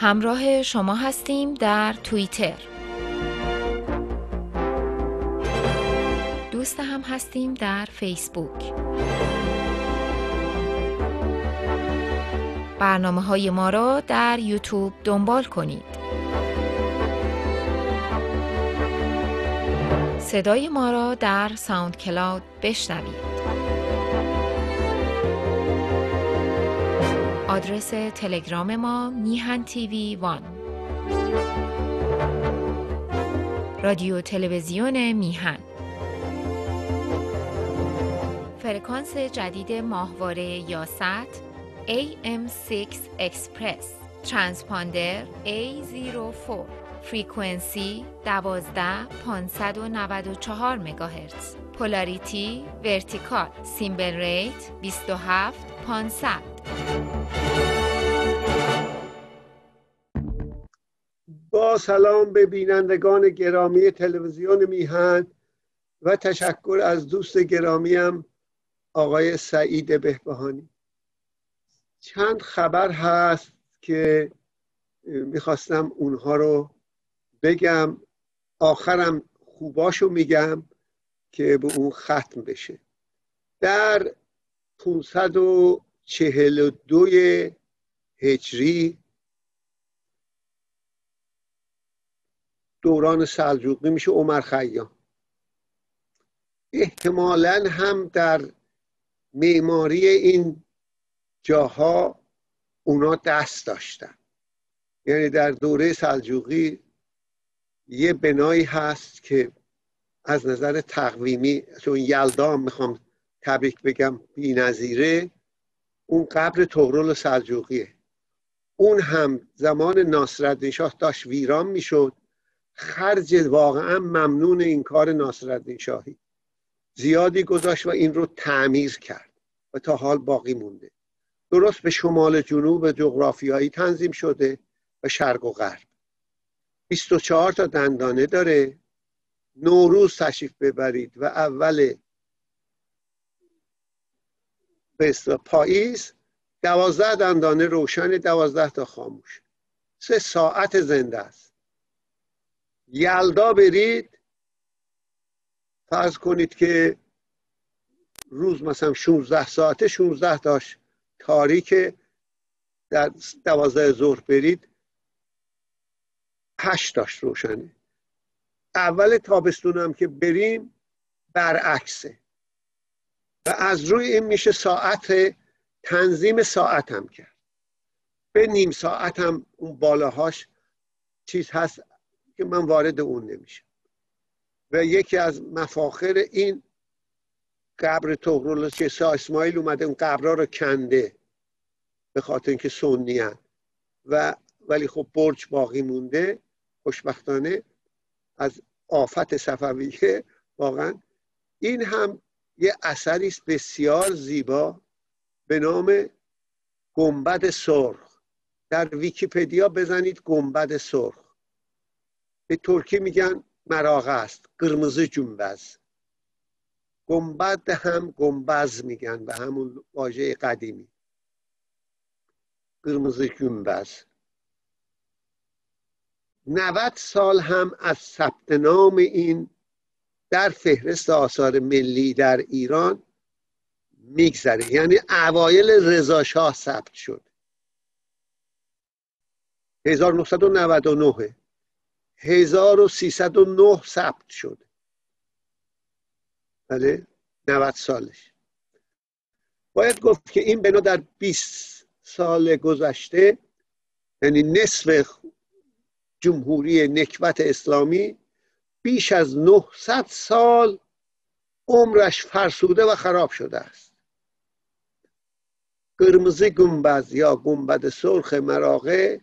همراه شما هستیم در توییتر. دوست هم هستیم در فیسبوک. برنامه های ما را در یوتیوب دنبال کنید. صدای ما را در ساوند کلاود بشنوید. آدرس تلگرام ما میهن TV One. رادیو تلویزیون میهن. فرکانس جدید ماهواره یاست AM6 Express transponder A04 frequency 12594 مگاهرتز. polarity vertical. symbol rate 27 500 با سلام به بینندگان گرامی تلویزیون میهن و تشکر از دوست گرامیم آقای سعید بهبهانی. چند خبر هست که می‌خواستم اونها رو بگم. آخرم خوباشو میگم که به اون ختم بشه. در 542 هجری دوران سلجوقی میشه عمر خیام. احتمالا هم در معماری این جاها اونا دست داشتن. یعنی در دوره سلجوقی یه بنایی هست که از نظر تقویمی چون یلدا می‌خوام تبریک بگم بی نظیره اون قبر تغرل سلجوقیه. اون هم زمان ناصرالدین شاه داشت ویران می‌شد. خرج واقعا ممنون این کار ناصرالدین شاهی زیادی گذاشت و این رو تعمیر کرد و تا حال باقی مونده. درست به شمال جنوب جغرافیایی تنظیم شده و شرق و غرب. 24 تا دندانه داره. نوروز تشریف ببرید و اول به پاییز دوازده دندانه روشن دوازده تا خاموش. سه ساعت زنده است. یلدا برید. فرض کنید که روز مثلا 16 ساعته 16 تاش تاریک در دوازده ظهر برید. هشتاش روشنه. اول تابستون هم که بریم برعکسه. و از روی این میشه ساعت تنظیم ساعت هم کرد. به نیم ساعت هم اون بالاهاش چیز هست که من وارد اون نمیشم. و یکی از مفاخر این قبر تغرل که سا اسماعیل اومده اون قبرها رو کنده به خاطر اینکه سنی و ولی خب برج باقی مونده خوشبختانه از آفت صفویه واقعا این هم یه اثری بسیار زیبا به نام گنبد سرخ. در ویکیپدیا بزنید گنبد سرخ. به ترکی میگن مراغه است قرمز جنبز. گنبد هم گنبز میگن به همون واژه قدیمی. قرمز گنبز 90 سال هم از ثبت نام این در فهرست آثار ملی در ایران میگذره. یعنی اوایل رضا شاه ثبت شد. 1999 1309 ثبت شد. بله 90 سالش. باید گفت که این بنا در 20 سال گذشته یعنی نصف جمهوری نکبت اسلامی بیش از 900 سال عمرش فرسوده و خراب شده است. قرمزی گنبد یا گنبد سرخ مراغه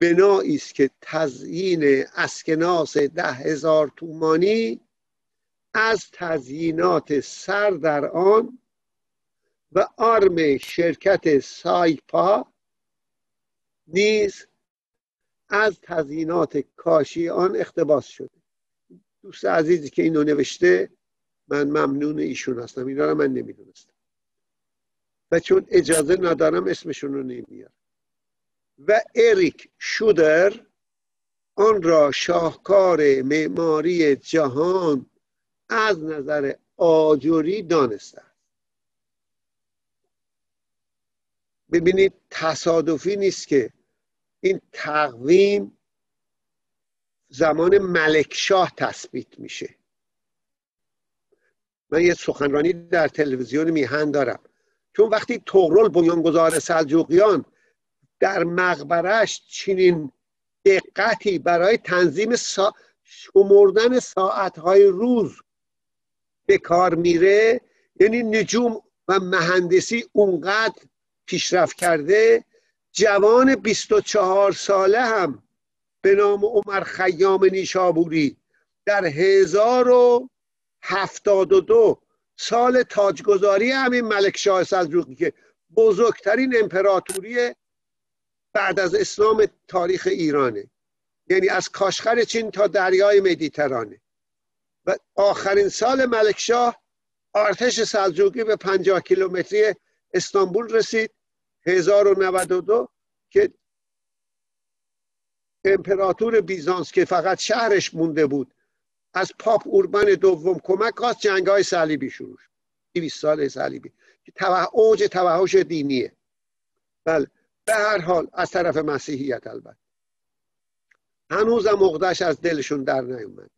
بنایی است که تزیین اسکناس ده هزار تومانی از تزیینات سر در آن و آرم شرکت سایپا نیز از تزیینات کاشی آن اقتباس شده. دوست عزیزی که اینو نوشته من ممنون ایشون هستم. اینا رو من نمی‌دونستم. و چون اجازه ندارم اسمشون رو نمیارم. و اریک شودر آن را شاهکار معماری جهان از نظر آجوری دانسته ببینید تصادفی نیست که این تقویم زمان ملکشاه تثبیت میشه. من یه سخنرانی در تلویزیون میهن دارم. چون وقتی تغرل بنیانگذار سلجوقیان در مقبرش چنین دقتی برای تنظیم سا... شمردن ساعتهای روز به کار میره یعنی نجوم و مهندسی اونقدر پیشرفت کرده جوان 24 ساله هم به نام عمر خیام نیشابوری در هزار و هفتاد و دو سال تاجگذاری همین ملک شاه سلجوقی که بزرگترین امپراتوری بعد از اسلام تاریخ ایرانه. یعنی از کاشخر چین تا دریای مدیترانه. و آخرین سال ملکشاه آرتش سلجوقی به پنجاه کیلومتری استانبول رسید. 1092 که امپراتور بیزانس که فقط شهرش مونده بود از پاپ اوربن دوم کمک خواست جنگ های صلیبی شروع شد. 200 سال صلیبی. اوج توحش دینیه. بله. به هر حال از طرف مسیحیت البته. هنوز مقدش از دلشون در نیومده.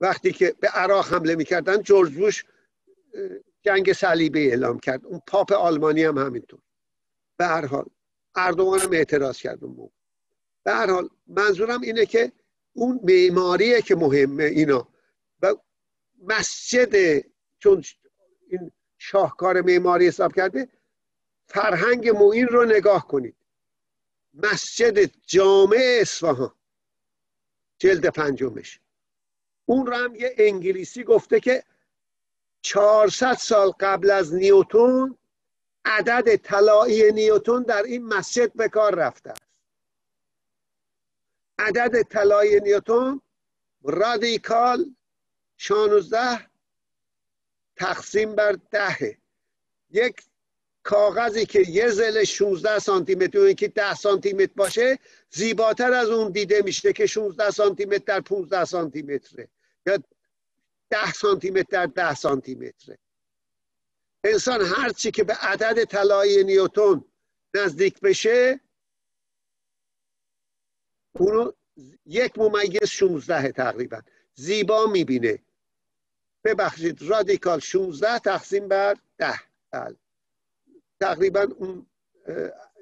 وقتی که به عراق حمله می‌کردن جورج بوش جنگ صلیبی اعلام کرد. اون پاپ آلمانی هم همینطور. به هر حال اردوان هم اعتراض کرد اون موقع. به هر حال منظورم اینه که اون معماریه که مهمه اینا. و مسجد چون این شاهکار معماری حساب کرده فرهنگ موین رو نگاه کنید. مسجد جامع اصفهان جلد پنجمش. اون رو هم یه انگلیسی گفته که 400 سال قبل از نیوتون عدد طلایی نیوتون در این مسجد به کار رفته عدد طلایی نیوتون رادیکال 16 تقسیم بر ده. یک کاغذی که یه زل 16 سانتی متر که 10 سانتی متر باشه زیباتر از اون دیده میشه که 16 سانتی متر در 15 سانتی متره یا 10 سانتی متر در 10 سانتی متره انسان هرچی که به عدد طلایی نیوتون نزدیک بشه اونو یک ممیز 16 تقریبا. زیبا می‌بینه. ببخشید رادیکال 16 تقسیم بر 10 بله. تقریبا اون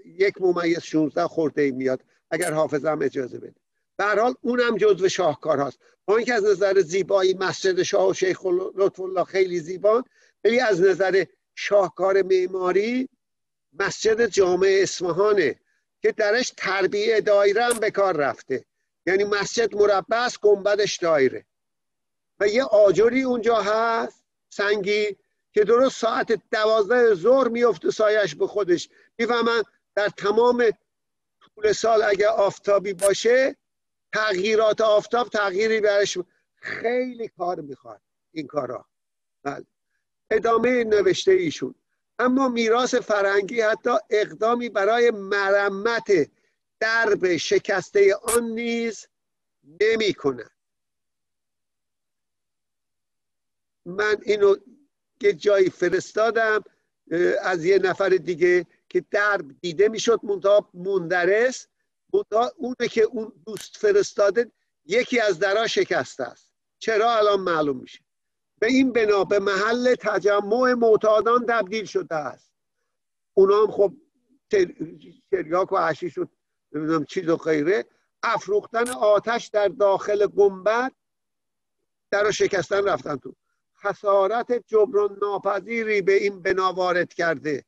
یک ممیز 16 خورده ای میاد اگر حافظم اجازه بده. به حال اونم جزو شاهکار هاست. با اینکه از نظر زیبایی مسجد شاه و شیخ لطف الله خیلی زیبان ولی از نظر شاهکار معماری مسجد جامع اصفهانه. که درش تربیه دایره هم به کار رفته. یعنی مسجد مربع است گنبدش دایره. و یه آجری اونجا هست سنگی که درست ساعت دوازده ظهر میفته سایش به خودش. می‌فهمن در تمام طول سال اگه آفتابی باشه تغییرات آفتاب تغییری برش خیلی کار می‌خواد این کارا. بله. ادامه نوشته ایشون. اما میراث فرنگی حتی اقدامی برای مرمت درب شکسته آن نیز نمی من اینو که جایی فرستادم از یه نفر دیگه که درب دیده می‌شد منتها مندرس منتها اونه که اون دوست فرستاده یکی از درها شکسته است. چرا؟ الان معلوم میشه. به این بنا به محل تجمع معتادان تبدیل شده است. اونا هم خب تریاک و عشیش و نمی‌دونم چیز و غیره. افروختن آتش در داخل گنبد در شکستن رفتن تو. خسارت جبران ناپذیری به این بنا وارد کرده.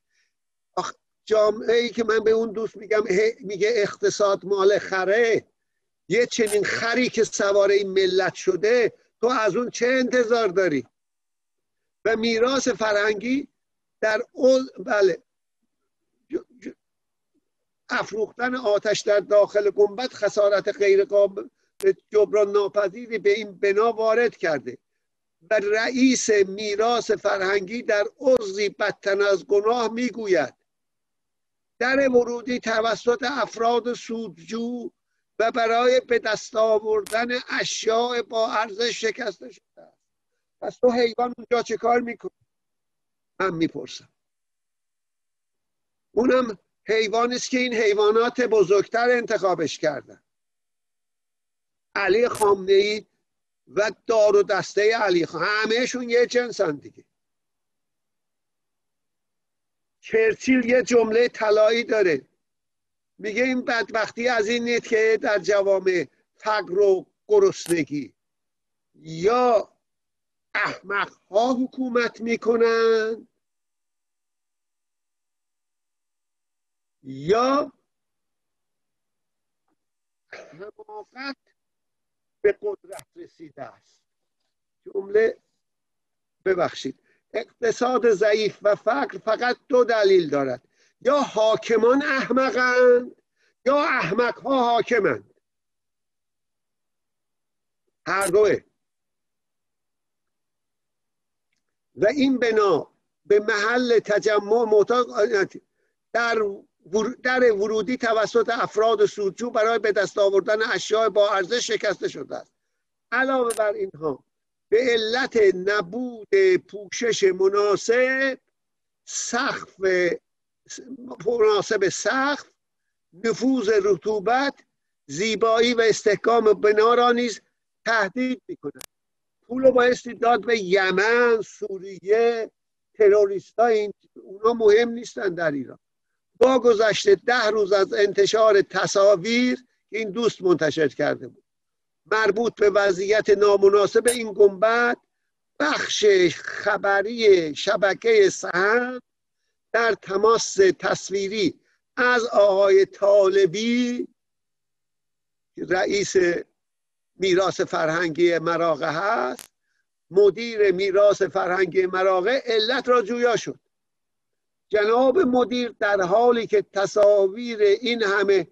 جامعه ای که من به اون دوست میگم میگه اقتصاد مال خره. یه چنین خری که سوار این ملت شده تو از اون چه انتظار داری؟ و میراث فرهنگی در اول بله. افروختن آتش در داخل گنبد خسارت غیر قابل جبران ناپذیری به این بنا وارد کرده. و رئیس میراث فرهنگی در عضوی بدتن از گناه می‌گوید. در ورودی توسط افراد سودجو و برای به دست آوردن اشیاء با ارزش شکسته شده است. پس تو حیوان اونجا چه کار می‌کنی؟ من می‌پرسم. اونم حیوانی است که این حیوانات بزرگتر انتخابش کردن. علی خامنه ای و دار و دسته علی خامنه همهشون یه جنسن دیگه. چرچیل یه جمله طلایی داره. میگه این بدبختی از این نیست که در جوامع فقر و گرسنگی. یا احمق ها حکومت می‌کنن یا حماقت به قدرت رسیده است. جمله ببخشید. اقتصاد ضعیف و فقر فقط دو دلیل دارد. یا حاکمان احمقند یا احمق ها حاکمند. هر دوه. و این بنا به محل تجمع معتاد در در ورودی توسط افراد سودجو برای به دست آوردن اشیاء با ارزش شکسته شده است. علاوه بر اینها به علت نبود پوشش مناسب سقف مناسب سقف نفوذ رطوبت زیبایی و استحکام بنا را نیز تهدید می‌کنند پول رو بایستی داد به یمن سوریه تروریست این اونا مهم نیستن در ایران. با گذشته ده روز از انتشار تصاویر که این دوست منتشر کرده بود. مربوط به وضعیت نامناسب این گنبد بخش خبری شبکه سهن در تماس تصویری از آقای طالبی رئیس میراث فرهنگی مراغه هست مدیر میراث فرهنگی مراغه علت را جویا شد. جناب مدیر در حالی که تصاویر این همه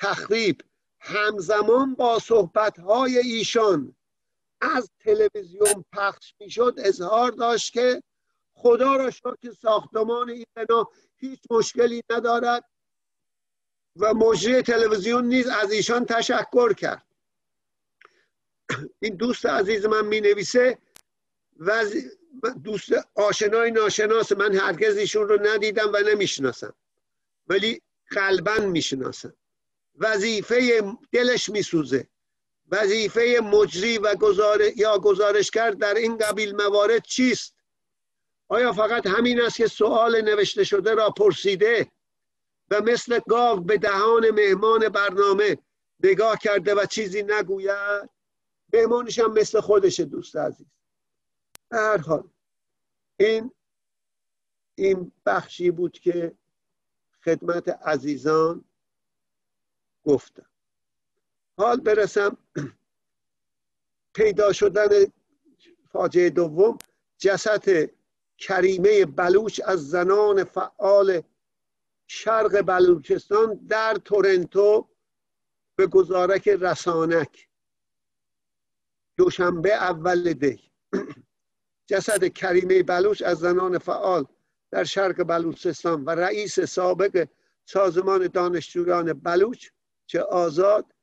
تخریب همزمان با صحبتهای ایشان از تلویزیون پخش می‌شد اظهار داشت که خدا را که ساختمان این بنا هیچ مشکلی ندارد و مجری تلویزیون نیز از ایشان تشکر کرد. این دوست عزیز من می نویسه دوست آشنای ناشناس من هرگز ایشون رو ندیدم و نمی‌شناسم ولی قلبا می‌شناسم. وظیفه دلش میسوزه. وظیفه مجری و گزار... یا گزارشگر در این قبیل موارد چیست؟ آیا فقط همین است که سوال نوشته شده را پرسیده و مثل گاو به دهان مهمان برنامه نگاه کرده و چیزی نگوید؟ مهمانش هم مثل خودش دوست عزیز. هر حال این این بخشی بود که خدمت عزیزان گفتم. حال برسم پیدا شدن فاجعه دوم جسد کریمه بلوچ از زنان فعال شرق بلوچستان در تورنتو به گزارک رسانک. دوشنبه اول دی. جسد کریمه بلوچ از زنان فعال در شرق بلوچستان و رئیس سابق سازمان دانشجویان بلوچ چه آزاد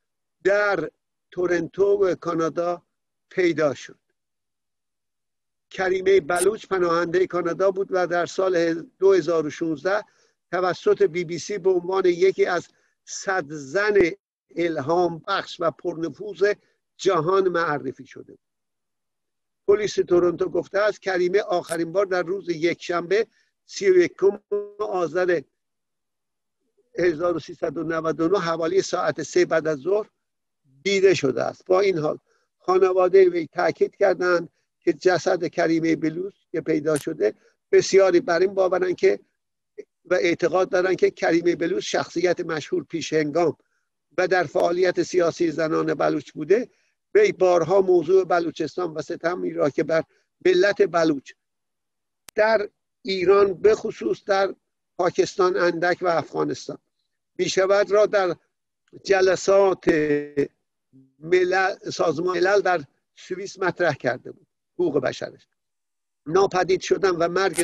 در تورنتو کانادا پیدا شد. کریمه بلوچ پناهنده کانادا بود و در سال 2016 توسط بی بی سی به عنوان یکی از صد زن الهام بخش و پرنفوذ جهان معرفی شده پلیس تورنتو گفته است کریمه آخرین بار در روز یکشنبه سی و یکم آذر 1399 حوالی ساعت سه بعد از ظهر دیده شده است. با این حال خانواده وی تاکید کردند که جسد کریمه بلوس که پیدا شده بسیاری بر این باورن که و اعتقاد دارن که کریمه بلوس شخصیت مشهور پیش هنگام و در فعالیت سیاسی زنان بلوچ بوده. وی بارها موضوع بلوچستان و ستمی را که بر ملت بلوچ در ایران به خصوص در پاکستان اندک و افغانستان می شود را در جلسات ملل، سازمان ملل در سوئیس مطرح کرده بود. حقوق بشرش. ناپدید شدن و مرگ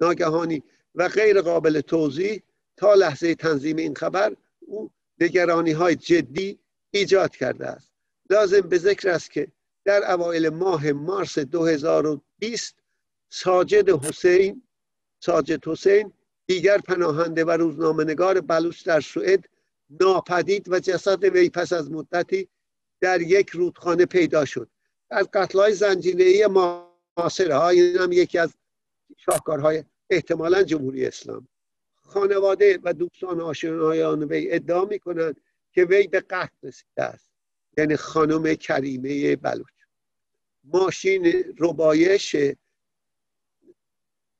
ناگهانی و غیر قابل توضیح تا لحظه تنظیم این خبر او نگرانی های جدی ایجاد کرده است. لازم به ذکر است که در اوایل ماه مارس 2020 ساجد حسین ساجد حسین دیگر پناهنده و روزنامهنگار بلوچ در سوئد ناپدید و جسد وی پس از مدتی در یک رودخانه پیدا شد. از قتلهای زنجیره‌ای معاصره های این هم یکی از شاهکارهای احتمالا جمهوری اسلام. خانواده و دوستان آشنایان وی ادعا می کنند که وی به قتل رسیده است یعنی خانم کریمه بلوچ. ماشین ربایش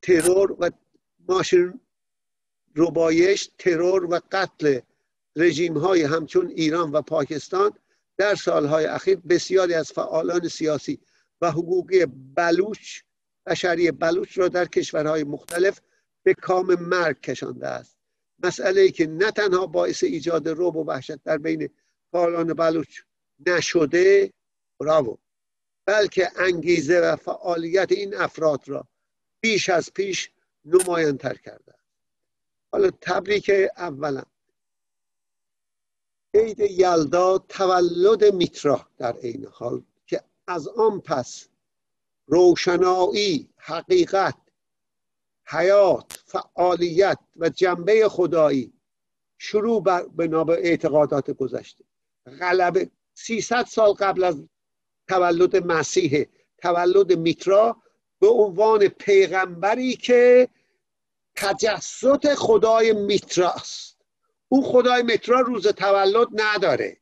ترور و ماشین ربایش ترور و قتل رژیم های همچون ایران و پاکستان در سالهای اخیر بسیاری از فعالان سیاسی و حقوقی بلوچ بشری بلوچ را در کشورهای مختلف به کام مرگ کشانده است. مسئله ای که نه تنها باعث ایجاد روب و وحشت در بین فعالان بلوچ نشده براو بلکه انگیزه و فعالیت این افراد را بیش از پیش نمایانتر کرده حالا تبریک اولا عید یلدا تولد میترا در عین حال که از آن پس روشنایی حقیقت حیات فعالیت و جنبه خدایی شروع بر بنا اعتقادات گذشته. غلبه 300 سال قبل از تولد مسیح تولد میترا به عنوان پیغمبری که تجسد خدای میتراست. اون خدای میترا روز تولد نداره.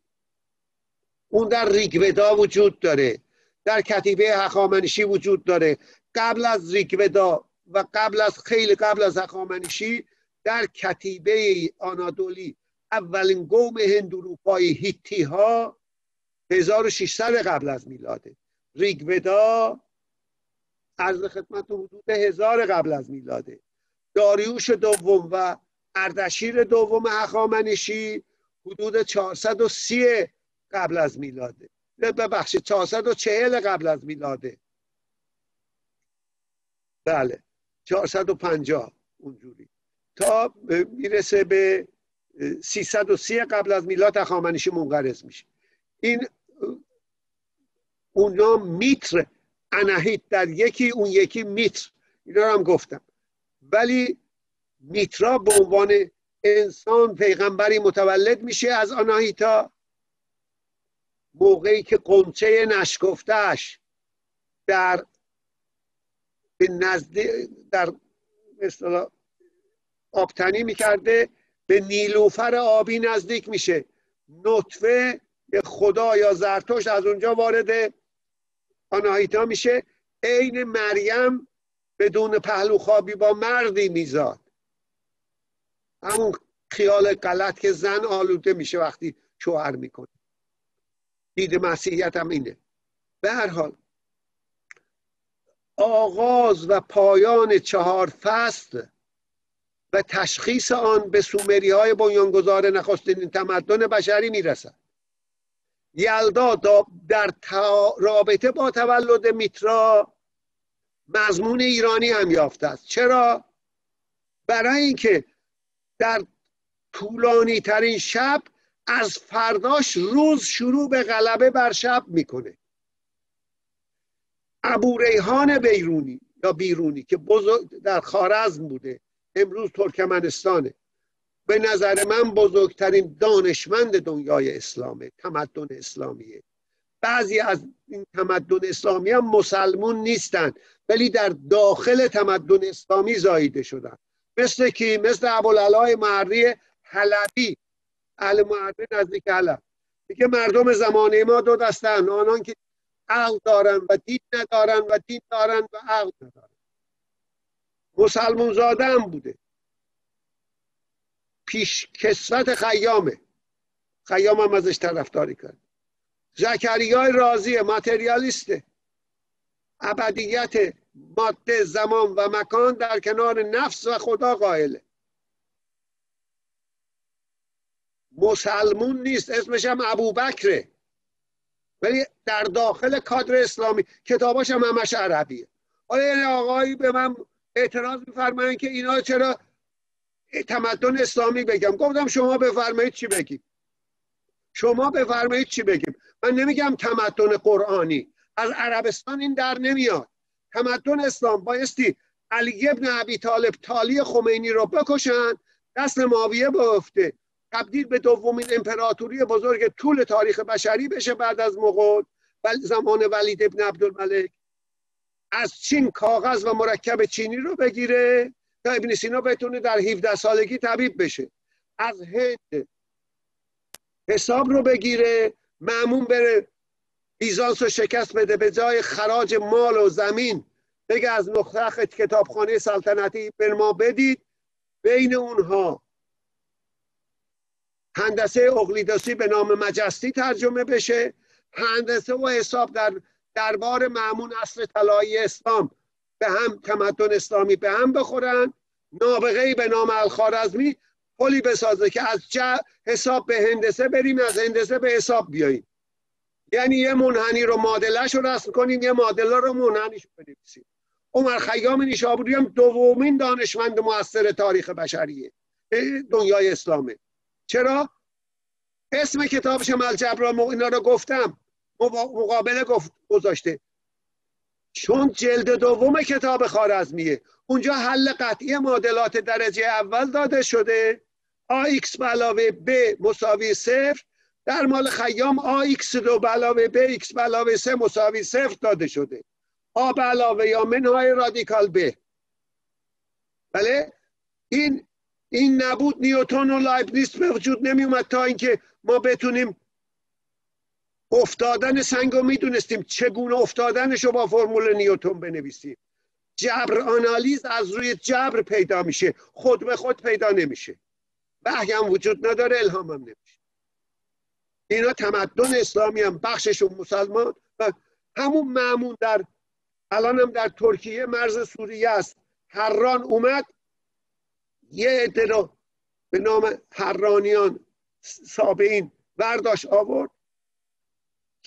اون در ریگودا وجود داره. در کتیبه هخامنشی وجود داره. قبل از ریگودا و قبل از خیلی قبل از هخامنشی در کتیبه آنادولی اولین قوم هندوروپایی هیتی ها 1600 قبل از میلاده. ریگودا عرض خدمت حدود هزار قبل از میلاده. داریوش دوم و اردشیر دوم هخامنشی حدود 430 قبل از میلاده. ببخشید 440 قبل از میلاده. بله 450 اونجوری. تا می‌رسه به 330 قبل از میلاد هخامنشی منقرض میشه. این اونا میتر انهیت در یکی اون یکی میتر. اینا رو هم گفتم. ولی میترا به عنوان انسان پیغمبری متولد میشه از آناهیتا موقعی که قنچه نشگفتش در به نزدیک در مثلا آبتنی می‌کرده به نیلوفر آبی نزدیک میشه. نطفه خدا یا زرتشت از اونجا وارد آناهیتا میشه. عین مریم بدون پهلو خوابی با مردی میزاد. همون خیال غلط که زن آلوده میشه وقتی شوهر می‌کنه. دید مسیحیت هم اینه. به هر حال آغاز و پایان چهار فصل و تشخیص آن به سومری های بنیانگذار نخستین تمدن بشری می‌رسد. یلدا در رابطه با تولد میترا مضمون ایرانی هم یافته است. چرا؟ برای اینکه در طولانی ترین شب از فرداش روز شروع به غلبه بر شب می‌کنه. ابو ریحان بیرونی یا بیرونی که بزرگ در خارزم بوده امروز ترکمنستانه. به نظر من بزرگترین دانشمند دنیای اسلامه تمدن اسلامیه. بعضی از این تمدن اسلامی هم مسلمون نیستند ولی در داخل تمدن اسلامی زاییده شدن. مثل کی؟ مثل ابوالعلای معری حلبی. اهل معری نزدیک حلب. میگه مردم زمانه ما دو دستن. آنان که عقل دارن و دین ندارن و دین دارن و عقل ندارن. مسلمون زاده هم بوده. پیش کسوت خیامه. خیام هم ازش طرفداری کرد. زکریای راضی ماتریالیسته. ابدیت ماده زمان و مکان در کنار نفس و خدا قائله مسلمون نیست اسمش هم ابو بکره ولی در داخل کادر اسلامی کتاباش هم همش عربیه. حالا یعنی آقایی به من اعتراض میفرمایند که اینا چرا تمدن اسلامی بگم؟ گفتم شما بفرمایید چی بگیم؟ شما بفرمایید چی بگیم؟ من نمیگم تمدن قرآنی. از عربستان این در نمیاد. تمدن اسلام بایستی علی ابن ابی طالب تالی خمینی رو بکشن. دست معاویه بافته تبدیل به دومین امپراتوری بزرگ طول تاریخ بشری بشه بعد از مغول. زمان ولید ابن عبدالملک. از چین کاغذ و مرکب چینی رو بگیره تا ابن سینا بتونه در 17 سالگی طبیب بشه. از هند حساب رو بگیره. معمون بره بیزانس رو شکست بده به جای خراج مال و زمین. بگه از نخخ کتابخانه سلطنتی به ما بدید. بین اونها هندسه اقلیداسی به نام مجستی ترجمه بشه. هندسه و حساب در دربار معمون اصر طلایی اسلام به هم تمدن اسلامی به هم بخورن. نابغه به نام الخارزمی پلی بسازه که از حساب به هندسه بریم از هندسه به حساب بیاییم. یعنی یه منحنی رو مادلش رو رسم کنیم یه مادلا رو منحنیش بنویسیم. عمر خیام نیشابوری هم دومین دانشمند موثر تاریخ بشریه دنیای اسلامه. چرا؟ اسم کتابش مل جبران اینا رو گفتم. مقابله گفت گذاشته. چون جلد دوم کتاب خارزمیه اونجا حل قطعی معادلات درجه اول داده شده. آx به علاوه b مساوی صفر در مال خیام آx دو به علاوه b x به علاوه 3 مساوی صفر داده شده. آ به علاوه یا منهای رادیکال ب. بله؟ این این نبود نیوتون و لایبنیست به وجود نمی اومد تا اینکه ما بتونیم افتادن سنگ رو می‌دونستیم چگونه افتادنش رو با فرمول نیوتون بنویسیم. جبر آنالیز از روی جبر پیدا میشه. خود به خود پیدا نمیشه. وحی هم وجود نداره الهام هم نمیشه. اینا تمدن اسلامی هم بخششون مسلمان و همون معمون در الان هم در ترکیه مرز سوریه است. هران اومد یه عده به نام هرانیان سابعین برداشت آورد.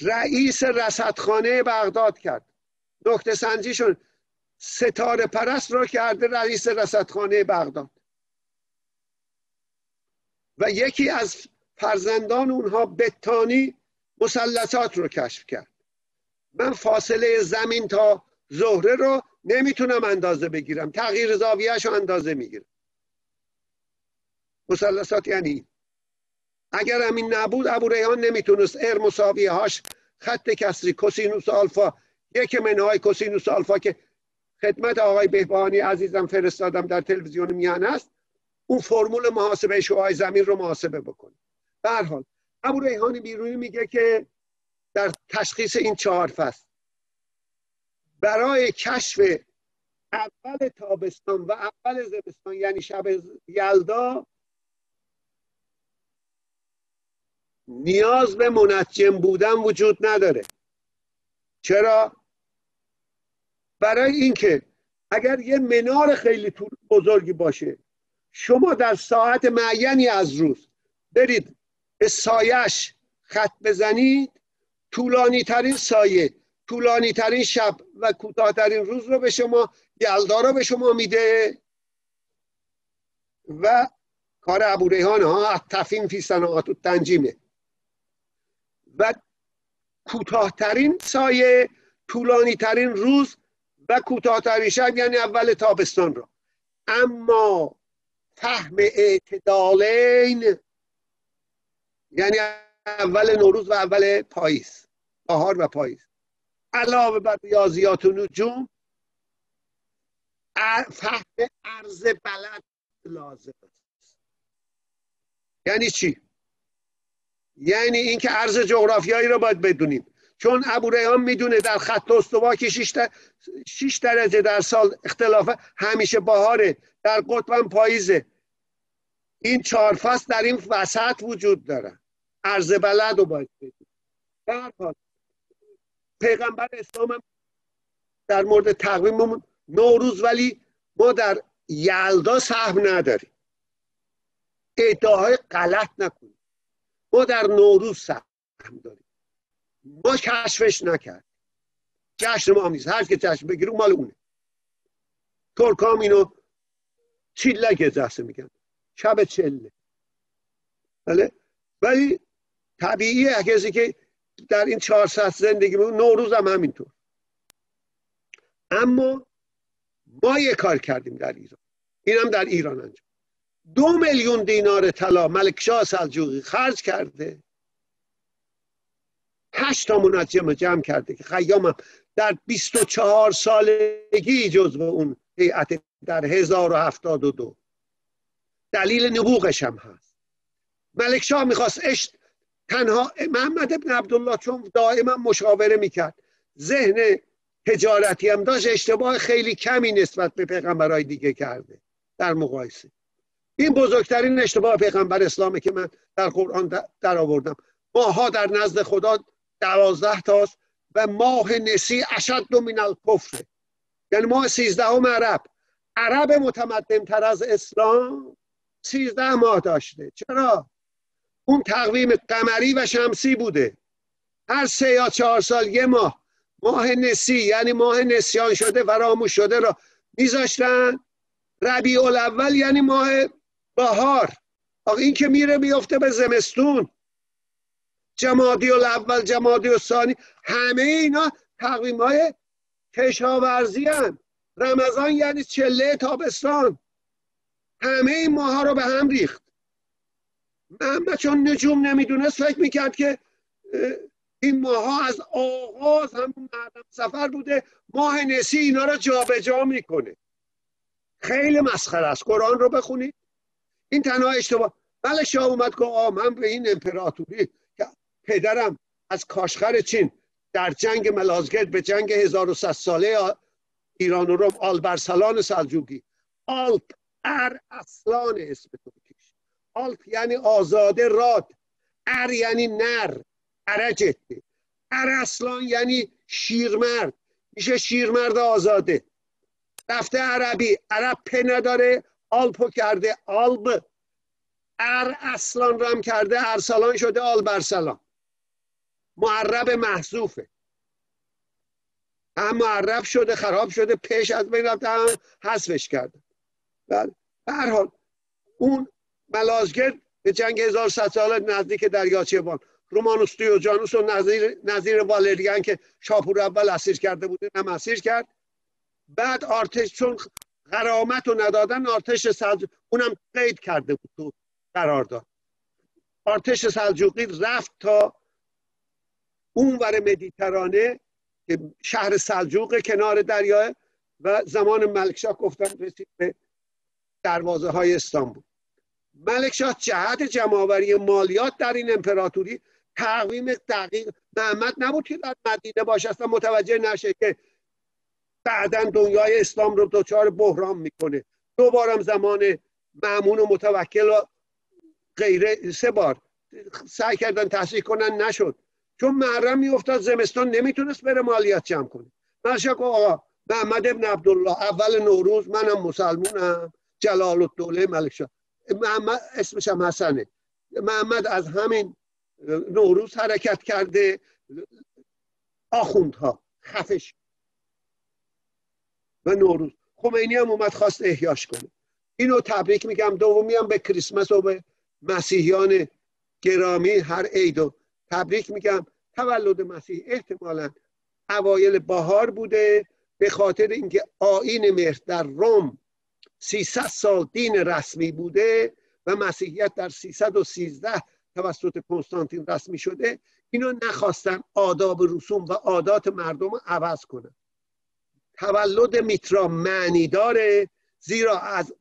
رئیس رصدخانه بغداد کرد. نکته سنجیشون ستاره پرست رو کرده رئیس رصدخانه بغداد. و یکی از فرزندان اونها بتانی مسلسات رو کشف کرد. من فاصله زمین تا زهره رو نمی‌تونم اندازه بگیرم. تغییر زاویهش رو اندازه می‌گیرم. مسلسات یعنی اگر همین نبود ابو ریحان نمی‌تونست ار مساویه هاش خط کسری کوسینوس آلفا یک منهای کوسینوس آلفا که خدمت آقای بهبانی عزیزم فرستادم در تلویزیون میان است اون فرمول محاسبه شعاع زمین رو محاسبه بکنه. به حال ابو ریحان بیرونی میگه که در تشخیص این چهار فصل برای کشف اول تابستان و اول زمستان یعنی شب یلدا نیاز به منجم بودن وجود نداره. چرا؟ برای اینکه اگر یه منار خیلی طول بزرگی باشه شما در ساعت معینی از روز برید به سایش خط بزنید. طولانی ترین سایه طولانی ترین شب و کوتاهترین روز رو به شما یلدا رو به شما میده. و کار ابو ریحان ها تفیم فی صناعات و تنجیمه و کوتاهترین سایه طولانی ترین روز و کوتاهترین شب یعنی اول تابستان را اما فهم اعتدالین یعنی اول نوروز و اول پاییز. بهار و پاییز. علاوه بر ریاضیات و نجوم فهم عرض بلد لازم است. یعنی چی؟ یعنی اینکه عرض جغرافیایی رو باید بدونیم. چون ابو ریحان می‌دونه در خط استوا که 6 درجه در سال اختلاف همیشه بهاره در قطب پاییزه. این چهار فصل در این وسط وجود داره. عرض بلد رو باید بدونیم پیغمبر اسلام هم در مورد تقویممون نوروز ولی ما در یلدا سهم نداریم. ادعاهای غلط نکنیم. ما در نوروز سهم داریم. ما کشفش نکرد جشن ما نیست. هر که جشن بگیره مال اونه. ترکام اینو چیلک جسته میگن. شب چله. بله؟ ولی طبیعیه. کسی که در این چهار ساعت زندگی بود نوروز هم همینطور. اما ما یه کار کردیم در ایران. اینم در ایران انجام. دو میلیون دینار طلا ملک شاه سلجوقی خرج کرده. هشت تا منجم جمع کرده که خیامم در 24 سالگی جزو اون هیئت در 1072 دلیل نبوغش هم هست. ملک شاه می‌خواست تنها محمد ابن عبدالله چون دائما مشاوره می‌کرد. ذهن تجارتی هم داشت اشتباه خیلی کمی نسبت به پیغمبرهای دیگه کرده در مقایسه. این بزرگترین اشتباه پیغمبر اسلامه که من در قرآن در آوردم. ماها در نزد خدا دوازده تاست و ماه نسی اشد من الکفر. یعنی ماه سیزدهم عرب. عرب متمدن تر از اسلام سیزده ماه داشته. چرا؟ اون تقویم قمری و شمسی بوده. هر سه یا چهار سال یه ماه. ماه نسی یعنی ماه نسیان شده فراموش شده را میذاشتن. ربیع الاول یعنی ماه بهار. آقا این که میره میفته به زمستون. جمادی الاول جمادی الثانی همه اینا تقویم های کشاورزی هم. رمضان یعنی چله تابستان. همه این ماها رو به هم ریخت. محمد چون نجوم نمی‌دونست فکر می‌کرد که این ماها از آغاز همون مردم سفر بوده ماه نسی اینا رو جابجا جا می‌کنه. خیلی مسخره است. قرآن رو بخونید. این تنها اشتباه. بله شاه اومد که آه من به این امپراتوری که پدرم از کاشخر چین در جنگ ملازگرد به جنگ 1100 ساله ایران و روم آلبرسلان سلجوقی. آلپ ار اصلان اسم ترکیش آلپ یعنی آزاده راد. ار یعنی نر ارجته ار اصلان یعنی شیرمرد. میشه شیرمرد آزاده. رفته عربی عرب په نداره آلپو کرده آلب. ار اصلان رم کرده ارسلان شده آل برسلان معرب محذوفه. هم معرب شده خراب شده پیش از بین رفته هم حذفش کرده. بله. هر حال اون ملازگرد به جنگ 1100 ساله نزدیک دریاچه بان رومانوس جانوس و نظیر, نظیر والریان که شاپور اول اسیر کرده بوده هم اسیر کرد. بعد آرتش چون غرامت رو ندادن آرتش سلجوقی اونم قید کرده بود تو قرار داد. آرتش سلجوقی رفت تا اون ور مدیترانه که شهر سلجوق کنار دریاه و زمان ملکشاه گفتن رسید به دروازه های استانبول. ملکشاه جهت جمعآوری مالیات در این امپراتوری تقویم دقیق محمد نبود که در مدینه باشه. اصلا متوجه نشه که بعدا دنیای اسلام رو دچار بحران می‌کنه. دوبارم زمان معمون و متوکل و غیره سه بار سعی کردن تصریح کنن نشد. چون محرم میافتاد زمستان نمی‌تونست بره مالیات جمع کنه. مرشک آقا محمد ابن عبدالله اول نوروز منم مسلمونم جلال الدوله ملک شاه. محمد اسمش هم حسنه. محمد از همین نوروز حرکت کرده آخوندها خفش. و نوروز. خمینی هم اومد خواست احیاش کنه. اینو تبریک میگم. دومی هم به کریسمس و به مسیحیان گرامی هر عید و تبریک میگم. تولد مسیح احتمالا اوایل بهار بوده به خاطر اینکه آین مهر در روم 300 سال دین رسمی بوده و مسیحیت در 313 توسط کنستانتین رسمی شده. اینو نخواستن آداب رسوم و عادات مردم رو عوض کنن تولد میترا معنی داره زیرا از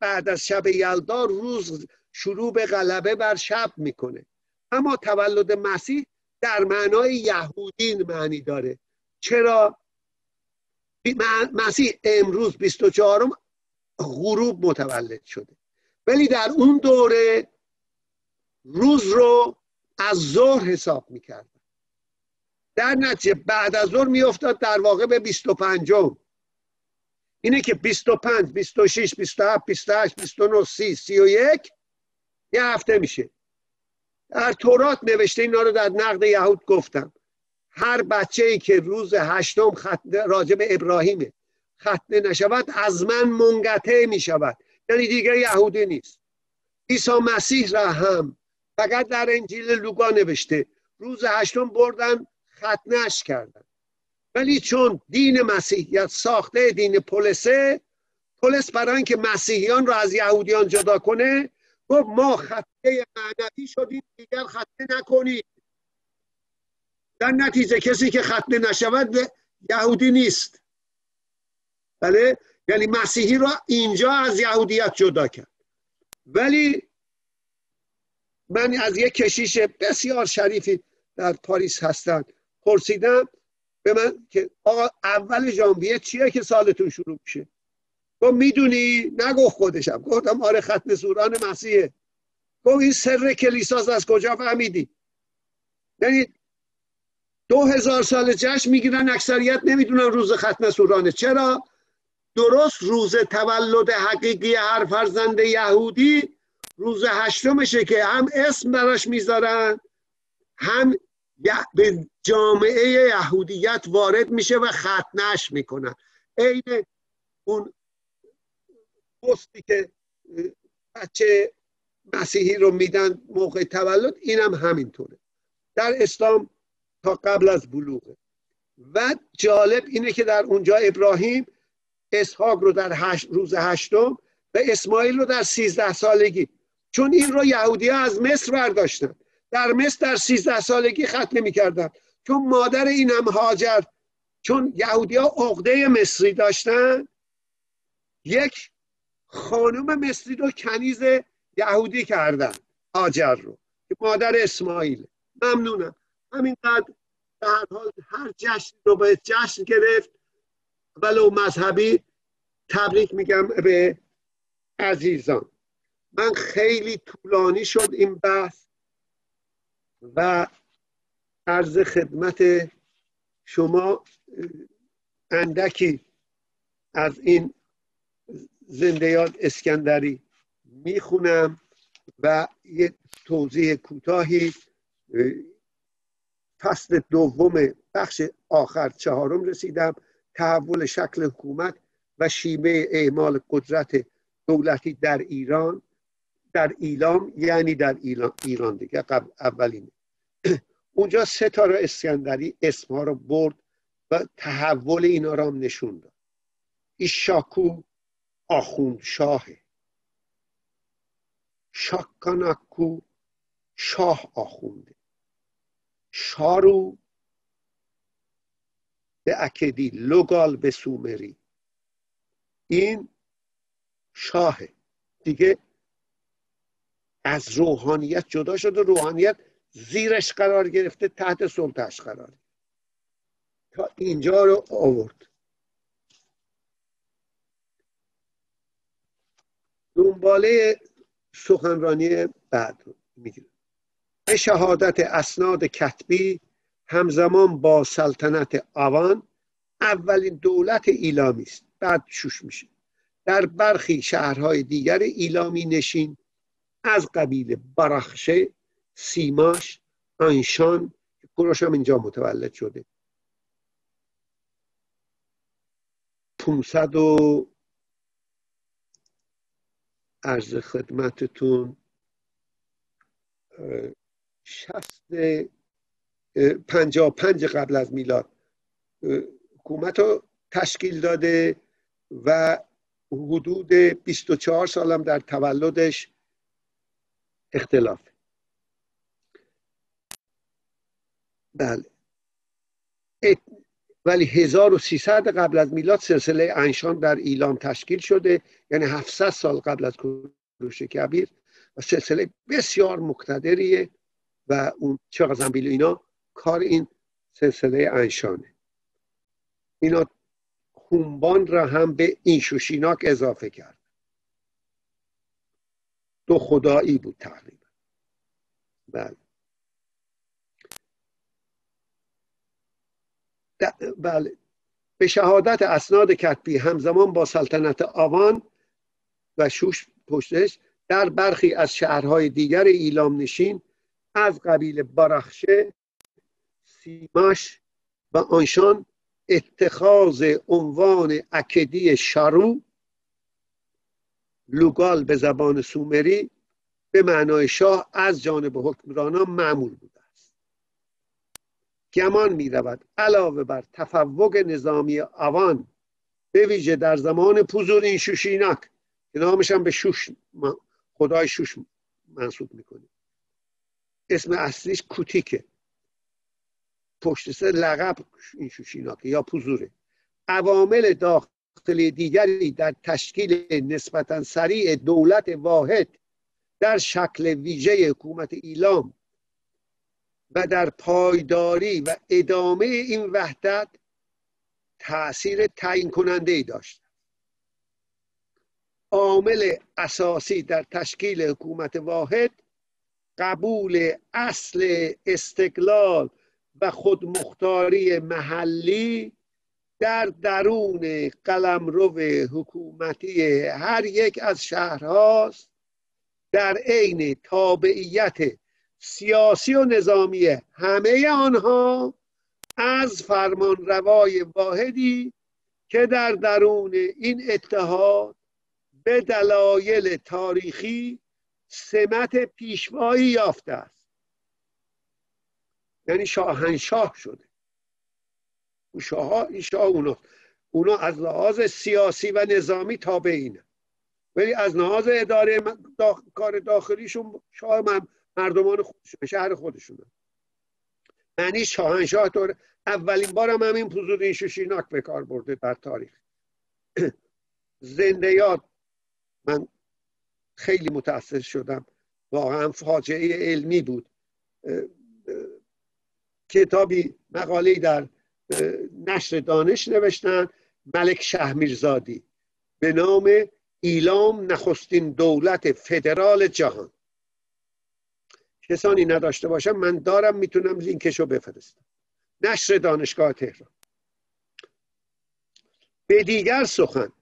بعد از شب یلدا روز شروع به غلبه بر شب می‌کنه. اما تولد مسیح در معنای یهودین معنی داره. چرا؟ مسیح امروز 24 غروب متولد شده. ولی در اون دوره روز رو از ظهر حساب می‌کرد در نتیجه بعد از ظهر میافتاد در واقع به 25 اینه که 25 26 27 28 29 30 31 یه هفته میشه. در تورات نوشته اینا رو در نقد یهود گفتم. هر بچه ای که روز هشتم ختنه راجب ابراهیمه. ختنه نشود از من منقطع می شود یعنی دیگه یهودی نیست. عیسی مسیح را هم فقط در انجیل لوقا نوشته. روز هشتم بردن ختنش کردن. ولی چون دین مسیحیت ساخته دین پولسه پولس برای اینکه مسیحیان رو از یهودیان جدا کنه گفت ما خطه معنوی شدیم دیگر خطه نکنید در نتیجه کسی که ختنه نشود یهودی نیست. بله؟ یعنی مسیحی را اینجا از یهودیت جدا کرد. ولی من از یک کشیش بسیار شریفی در پاریس هستند پرسیدم به من که آقا اول ژانویه چیه که سالتون شروع میشه؟ گفت می‌دونی؟ نگفت خودشم. گفتم آره ختم سوران مسیحه گفت این سر کلیساز از کجا فهمیدی؟ یعنی دو هزار سال جشن می‌گیرن اکثریت نمی‌دونن روز ختم سورانه. چرا؟ درست روز تولد حقیقی هر فرزند یهودی روز هشتمشه که هم اسم براش می‌ذارن هم به جامعه یهودیت وارد میشه و ختنش می‌کنن عین اون پستی که بچه مسیحی رو میدن موقع تولد اینم هم همینطوره. در اسلام تا قبل از بلوغه. و جالب اینه که در اونجا ابراهیم اسحاق رو در هشت روز هشتم و اسماعیل رو در سیزده سالگی. چون این رو یهودی ها از مصر برداشتن. در مصر در سیزده سالگی ختم می‌کردن چون مادر این هم هاجر چون یهودی ها عقده مصری داشتن یک خانم مصری رو کنیز یهودی کردن هاجر رو. که مادر اسماعیل. ممنونم. همینقدر در حال هر جشن رو باید جشن گرفت. ولو مذهبی تبریک میگم به عزیزان. من خیلی طولانی شد این بحث و عرض خدمت شما اندکی از این زندیات اسکندری می‌خونم و یه توضیح کوتاهی فصل دوم بخش آخر چهارم رسیدم. تحول شکل حکومت و شیمه اعمال قدرت دولتی در ایران در ایلام یعنی در ایران, ایران دیگه قبل اولین. اونجا سه تا رو اسکندری اسمها رو برد و تحول اینا را هم نشون داد. ایشاکو آخوند شاهه شاکاناکو شاه آخونده. شارو به اکدی لوگال به سومری. این شاهه. دیگه از روحانیت جدا شده روحانیت زیرش قرار گرفته تحت سلطهش قرار. تا اینجا رو آورد. دنباله سخنرانی بعد رو می‌گیرم. به شهادت اسناد کتبی همزمان با سلطنت آوان اولین دولت ایلامی است. بعد شوش میشه. در برخی شهرهای دیگر ایلامی نشین از قبیل برخشه سیماش انشان کوروش هم اینجا متولد شده. 500 و عرض خدمتتون شست پنجاه پنج قبل از میلاد حکومت رو تشکیل داده و حدود 24 سالم در تولدش اختلاف. بله. ولی 1300 قبل از میلاد سلسله انشان در ایلام تشکیل شده یعنی 700 سال قبل از کوروش کبیر و سلسله بسیار مقتدریه و اون چه زنبیل اینا کار این سلسله انشانه. اینا خونبان را هم به این شوشیناک اضافه کرد. دو خدایی بود تقریبا. بله. بله. به شهادت اسناد کتبی همزمان با سلطنت آوان و شوش پشتش در برخی از شهرهای دیگر ایلام نشین از قبیل بارخشه سیماش و آنشان اتخاذ عنوان اکدی شارو لوگال به زبان سومری به معنای شاه از جانب حکمرانان معمول بوده است. گمان می رود علاوه بر تفوق نظامی اوان به ویژه در زمان پوزور این شوشینک که نامش هم به شوش خدای شوش منصوب می‌کنه. اسم اصلیش کوتیکه. پشت سر لقب این شوشیناکه یا پوزوره. عوامل داخلی دیگری در تشکیل نسبتا سریع دولت واحد در شکل ویژه حکومت ایلام و در پایداری و ادامه این وحدت تاثیر تعیین کننده ای داشت. عامل اساسی در تشکیل حکومت واحد قبول اصل استقلال و خودمختاری محلی در درون قلمرو حکومتی هر یک از شهرهاست. در عین تابعیت سیاسی و نظامی همه آنها از فرمان روای واحدی که در درون این اتحاد به دلایل تاریخی سمت پیشوایی یافته است. یعنی شاهنشاه شده. او شاه این شاه اونا اونا از لحاظ سیاسی و نظامی تابع اینه ولی از لحاظ اداره کار داخلیشون شاه من مردمان خودشون شهر خودشون معنی شاهنشاه طور اولین بارم هم این پوزور این شوشیناک به کار برده در تاریخ. زنده یاد. من خیلی متاسف شدم. واقعا فاجعه علمی بود. کتابی مقاله در نشر دانش نوشتن ملک شهمیرزادی به نام ایلام نخستین دولت فدرال جهان. کسانی نداشته باشم من دارم می‌تونم لینکش رو بفرستم. نشر دانشگاه تهران. به دیگر سخن.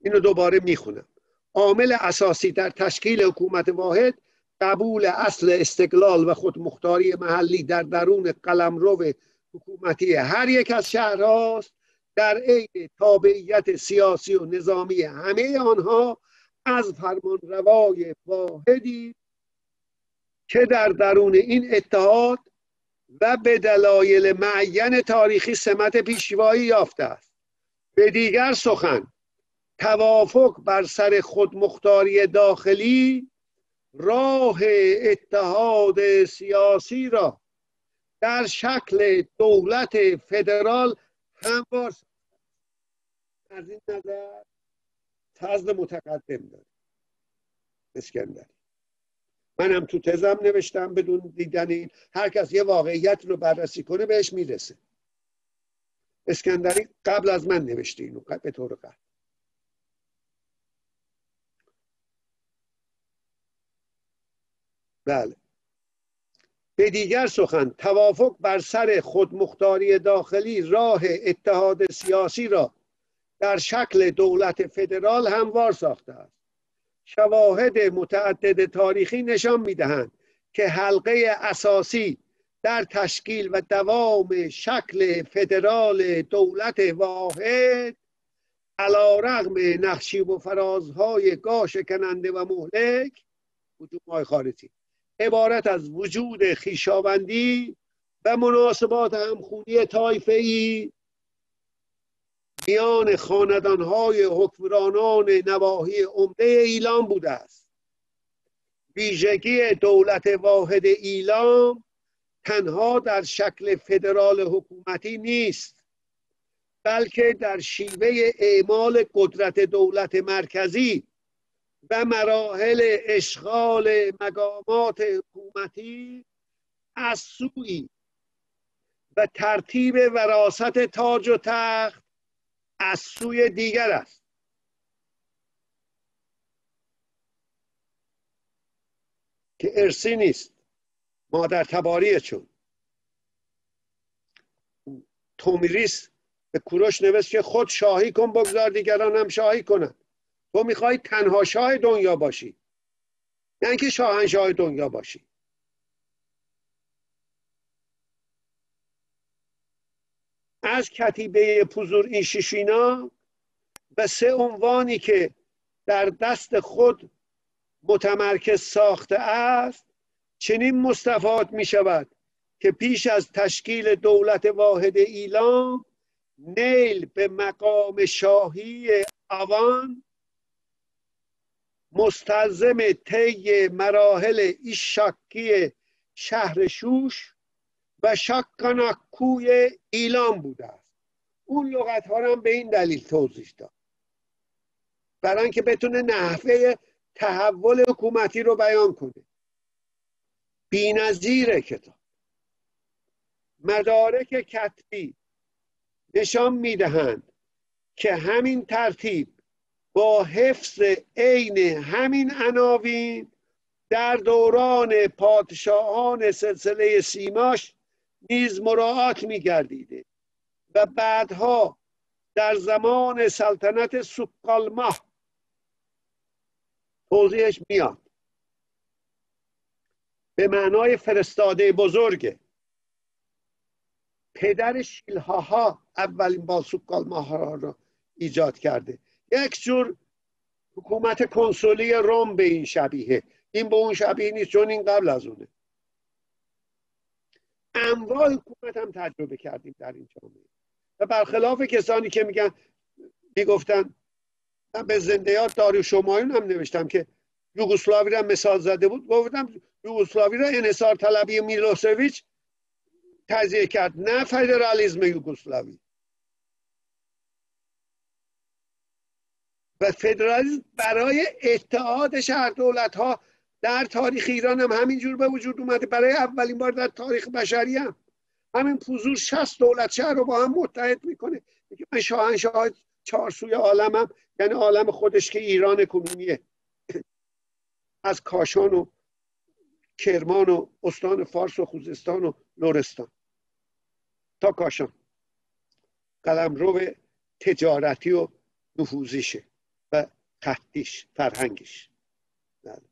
اینو دوباره می‌خونم. عامل اساسی در تشکیل حکومت واحد قبول اصل استقلال و خودمختاری محلی در درون قلمرو حکومتی هر یک از شهرهاست در عین تابعیت سیاسی و نظامی همه آنها از فرمان روای واحدی که در درون این اتحاد و به دلایل معین تاریخی سمت پیشوایی یافته است. به دیگر سخن توافق بر سر خودمختاری داخلی راه اتحاد سیاسی را در شکل دولت فدرال هموار از این نظر تزد متقدم داره اسکندری. منم تو تزم نوشتم بدون دیدن این. هر کس یه واقعیت رو بررسی کنه بهش می‌رسه. اسکندری قبل از من نوشته اینو به طور قبل. بله. به دیگر سخن توافق بر سر خودمختاری داخلی راه اتحاد سیاسی را در شکل دولت فدرال هموار ساخته است. شواهد متعدد تاریخی نشان می‌دهند که حلقه اساسی در تشکیل و دوام شکل فدرال دولت واحد علا رغم نقشیب و فرازهای گاش کننده و مهلک وجود خارجی. عبارت از وجود خیشاوندی و مناسبات همخونی طایفه میان خاندانهای حکمرانان نواحی عمده ایلام بوده است. ویژگی دولت واحد ایلام تنها در شکل فدرال حکومتی نیست بلکه در شیوه اعمال قدرت دولت مرکزی و مراحل اشغال مقامات حکومتی از سوی و ترتیب وراست تاج و تخت از سوی دیگر است. که ارسی نیست. مادر تباریه چون. تومیریس به کوروش نوشت که خود شاهی کن بگذار دیگران هم شاهی کنند تو می‌خوای تنها شاه دنیا باشی. نه اینکه شاهنشاه دنیا باشی. از کتیبه پوزور این شیشینا به سه عنوانی که در دست خود متمرکز ساخته است چنین مستفاد می شود که پیش از تشکیل دولت واحد ایلام نیل به مقام شاهی اوان مستلزم طی مراحل ایشاکی شهر شوش و شکاناکوی ایلام بوده است. اون لغت ها هم به این دلیل توضیح داد. برای اینکه بتونه نحوه تحول حکومتی رو بیان کنه. بینظیر کتاب. مدارک کتبی نشان می‌دهند که همین ترتیب با حفظ عین همین عناوین در دوران پادشاهان سلسله سیماش نیز مراعات میگردیده و بعدها در زمان سلطنت سقالماه توضیحش میاد. به معنای فرستاده بزرگه پدر شیلهاها اولین با سقالماه را ایجاد کرده. یک جور حکومت کنسولی روم به این شبیه. این به اون شبیه نیست چون این قبل از اونه. انواع حکومت هم تجربه کردیم در این جامعه. و برخلاف کسانی که میگن می‌گفتن من به زندیات داری شمایون هم نوشتم که یوگسلاوی را مثال زده بود. گفتم یوگسلاوی را انحصار طلبی میلوسویچ تضیه کرد. نه فدرالیزم یوگسلاوی. و فدرالیزم برای اتحاد شهر دولت ها در تاریخ ایران هم همینجور به وجود اومده. برای اولین بار در تاریخ بشری هم. همین فضول شست دولت شهر رو با هم متحد می‌کنه. میگه من شاهنشاه چهارسوی عالمم یعنی عالم خودش که ایران کنونیه. از کاشان و کرمان و استان فارس و خوزستان و لورستان تا کاشان. قلم رو تجارتی و نفوذیشه. خطیش فرهنگش. بله.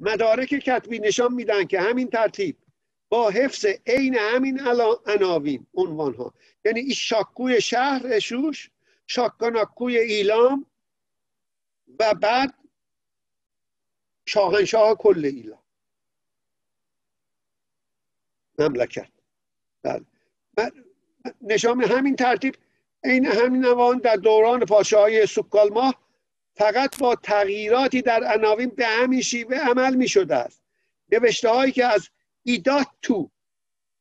مدارک کتبی نشان میدن که همین ترتیب با حفظ عین همین عناوین عنوان ها یعنی این شاکوی شهر شوش شاکاناکوی ایلام و بعد شاهنشاه کل ایلام. مملکت. بله. نشان همین ترتیب عین همین نوان در دوران پادشاهی سکالماه فقط با تغییراتی در عناوین به همین شیوه عمل می شده است. نوشته هایی که از ایدات تو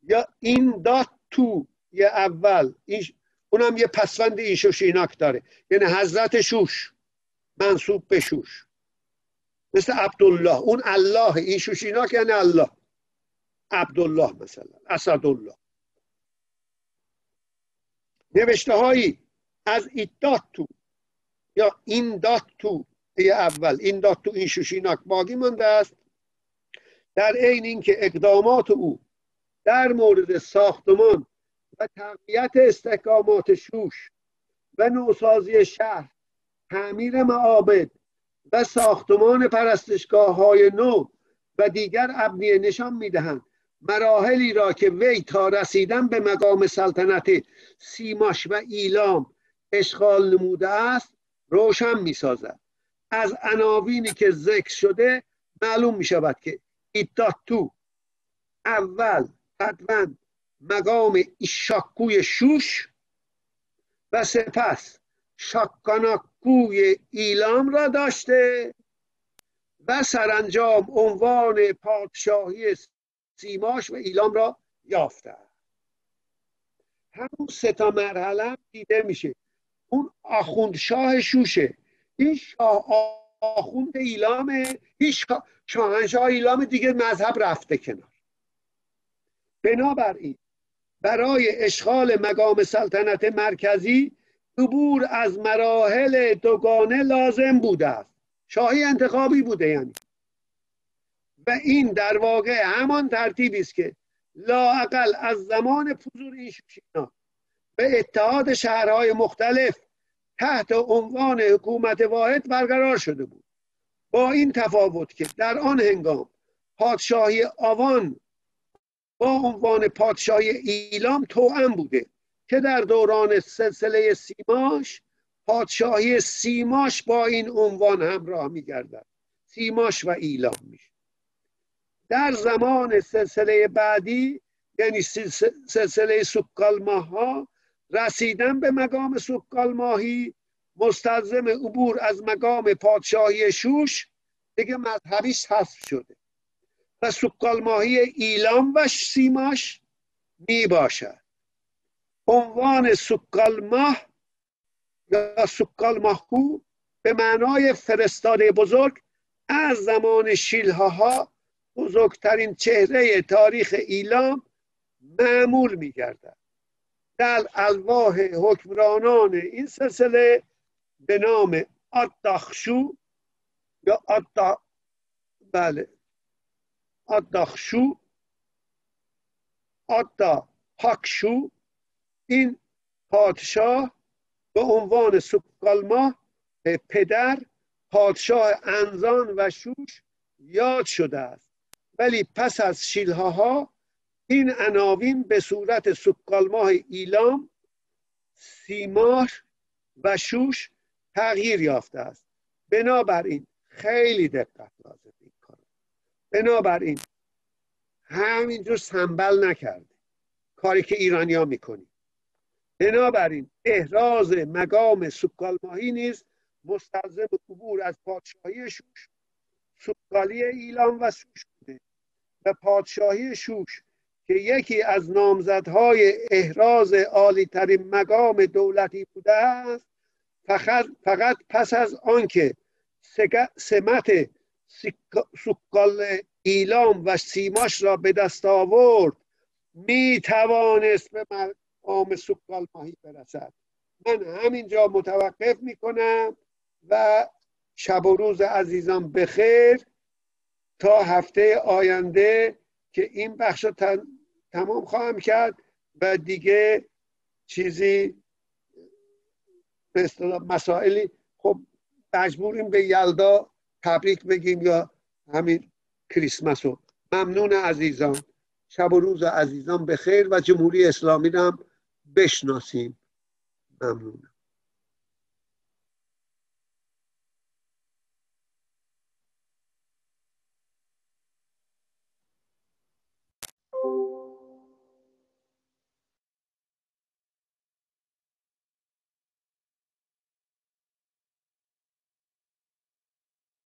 یا این دات تو یه اول اونم یه پسوند این شوشیناک داره. یعنی حضرت شوش منصوب به شوش. مثل عبدالله اون الله این شوشیناک یعنی الله. عبدالله مثلا اسدالله. نوشته هایی از ایدات تو. یا این دات تو. یه اول. این دات تو این شوشیناک باقی مانده است. در عین اینکه اقدامات او در مورد ساختمان و تقویت استحکامات شوش و نوسازی شهر تعمیر معابد و ساختمان پرستشگاه های نو و دیگر ابنیه نشان می‌دهند. مراحلی را که وی تا رسیدن به مقام سلطنت سیماش و ایلام اشغال نموده است روشن می سازد از عناوینی که ذکر شده معلوم می شود که ایتاتو اول حتما مقام ایشاکوی شوش و سپس شاکاناکوی ایلام را داشته و سرانجام عنوان پادشاهی سیماش و ایلام را یافته همون سه تا مرحله دیده میشه. اون آخوند شاه شوشه. این شاه آخوند ایلامه هیچ شاهنشاه ایلام دیگه مذهب رفته کنار. بنابراین برای اشغال مقام سلطنت مرکزی عبور از مراحل دوگانه لازم بوده است. شاهی انتخابی بوده یعنی. و این در واقع همان ترتیبی است که لاقل از زمان فضول این شوشینا به اتحاد شهرهای مختلف تحت عنوان حکومت واحد برقرار شده بود. با این تفاوت که در آن هنگام پادشاهی آوان با عنوان پادشاهی ایلام توأم بوده که در دوران سلسله سیماش پادشاهی سیماش با این عنوان همراه میگردد. سیماش و ایلام میشه. در زمان سلسله بعدی یعنی سلسله سکال ها رسیدن به مقام سکال ماهی مستلزم عبور از مقام پادشاهی شوش دیگه مذهبیش حذف شده و سکال ماهی ایلام و سیماش می باشد. عنوان سکال ماه یا سکال ماهو به معنای فرستاده بزرگ از زمان شیلها بزرگترین چهره تاریخ ایلام معمول میگردد. در الواح حکمرانان این سلسله به نام آداخشو یا آدا بله آداخشو آدا پاکشو این پادشاه به عنوان سکالما پدر پادشاه انزان و شوش یاد شده است. ولی پس از شیلهاها این عناوین به صورت سکالماه ایلام سیمار و شوش تغییر یافته است. بنابراین خیلی دقت لازم این کار. بنابراین همینجور سنبل نکرده کاری که ایرانیا می‌کنی بنابراین احراز مقام سکالماهی نیز مستلزم عبور از پادشاهی شوش سکالی ایلام و بوده و پادشاهی شوش که یکی از نامزدهای احراز عالی ترین مقام دولتی بوده است فقط, فقط پس از آنکه سمت سکال ایلام و سیماش را به دست آورد می توانست به مقام سکال ماهی برسد. من همینجا متوقف می کنم و شب و روز عزیزان بخیر. تا هفته آینده که این بخش رو تمام خواهم کرد و دیگه چیزی به مسائلی خب مجبوریم به یلدا تبریک بگیم یا همین کریسمس رو ممنون عزیزان. شب و روز عزیزان به خیر و جمهوری اسلامی رو هم بشناسیم. ممنونم